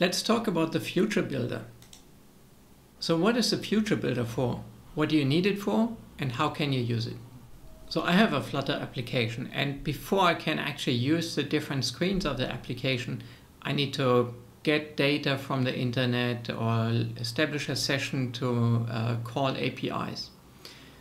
Let's talk about the Future Builder. So what is the Future Builder for? What do you need it for? And how can you use it? So I have a Flutter application and before I can actually use the different screens of the application, I need to get data from the internet or establish a session to uh, call APIs.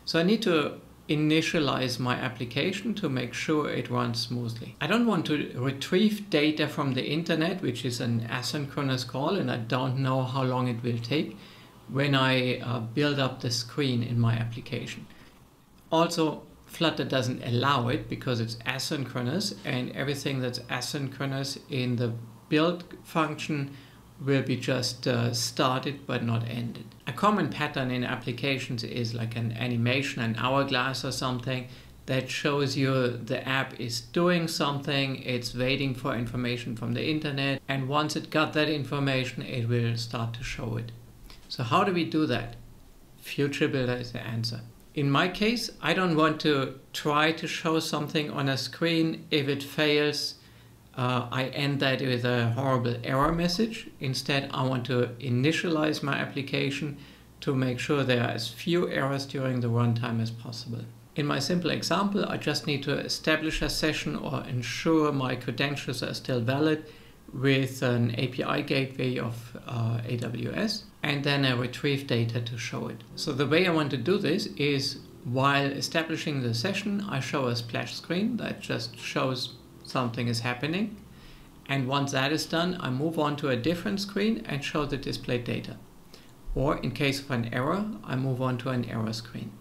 So I need to initialize my application to make sure it runs smoothly. I don't want to retrieve data from the internet, which is an asynchronous call, and I don't know how long it will take when I uh, build up the screen in my application. Also, Flutter doesn't allow it because it's asynchronous, and everything that's asynchronous in the build function will be just uh, started but not ended. A common pattern in applications is like an animation, an hourglass or something that shows you the app is doing something, it's waiting for information from the internet, and once it got that information, it will start to show it. So how do we do that? Future Builder is the answer. In my case, I don't want to try to show something on a screen. If it fails, uh, I end that with a horrible error message. Instead, I want to initialize my application to make sure there are as few errors during the runtime as possible. In my simple example, I just need to establish a session or ensure my credentials are still valid with an API gateway of uh, AWS, and then I retrieve data to show it. So the way I want to do this is while establishing the session, I show a splash screen that just shows something is happening. And once that is done, I move on to a different screen and show the displayed data. Or in case of an error, I move on to an error screen.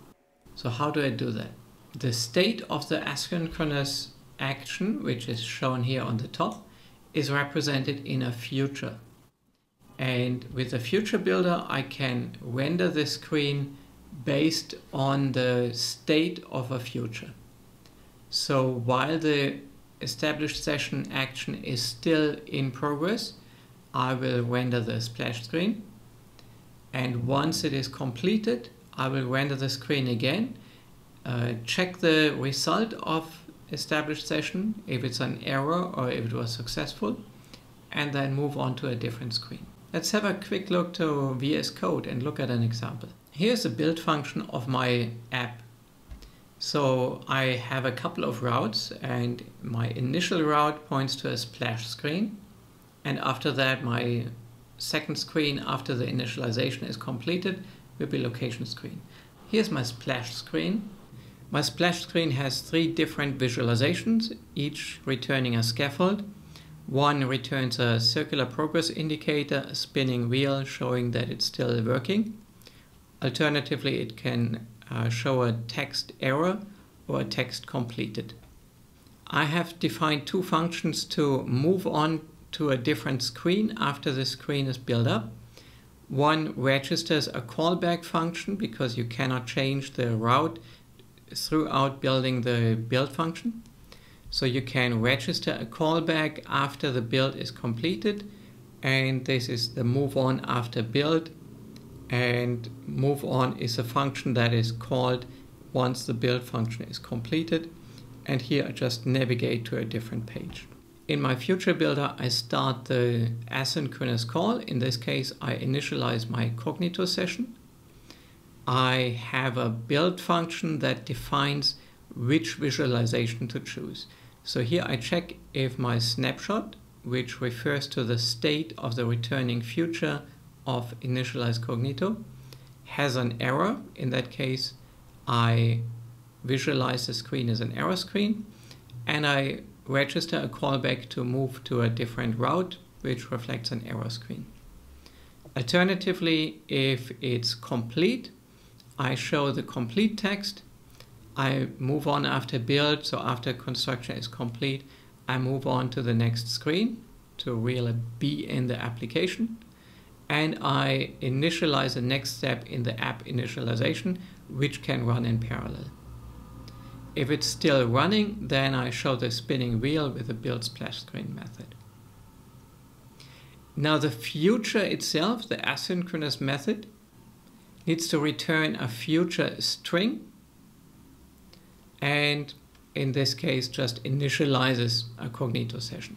So how do I do that? The state of the asynchronous action, which is shown here on the top, is represented in a future. And with the future builder, I can render the screen based on the state of a future. So while the established session action is still in progress, I will render the splash screen. And once it is completed, I will render the screen again, uh, check the result of established session, if it's an error or if it was successful, and then move on to a different screen. Let's have a quick look to VS Code and look at an example. Here's the build function of my app. So I have a couple of routes and my initial route points to a splash screen. And after that, my second screen after the initialization is completed will be location screen. Here's my splash screen my splash screen has three different visualizations, each returning a scaffold. One returns a circular progress indicator, a spinning wheel showing that it's still working. Alternatively, it can uh, show a text error or a text completed. I have defined two functions to move on to a different screen after the screen is built up. One registers a callback function because you cannot change the route throughout building the build function. So you can register a callback after the build is completed. And this is the move on after build. And move on is a function that is called once the build function is completed. And here I just navigate to a different page. In my future builder, I start the asynchronous call. In this case, I initialize my Cognito session. I have a build function that defines which visualization to choose. So here I check if my snapshot, which refers to the state of the returning future of initialize cognito, has an error. In that case, I visualize the screen as an error screen and I register a callback to move to a different route, which reflects an error screen. Alternatively, if it's complete, I show the complete text. I move on after build, so after construction is complete, I move on to the next screen to really be in the application. And I initialize the next step in the app initialization, which can run in parallel. If it's still running, then I show the spinning wheel with the build splash screen method. Now the future itself, the asynchronous method, needs to return a future string and in this case just initializes a cognito session.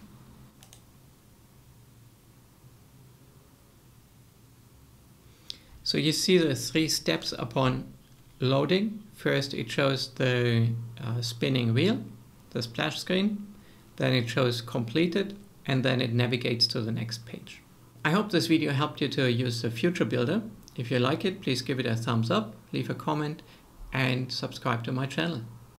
So you see the three steps upon loading. First it shows the uh, spinning wheel, the splash screen, then it shows completed, and then it navigates to the next page. I hope this video helped you to use the Future Builder. If you like it, please give it a thumbs up, leave a comment, and subscribe to my channel.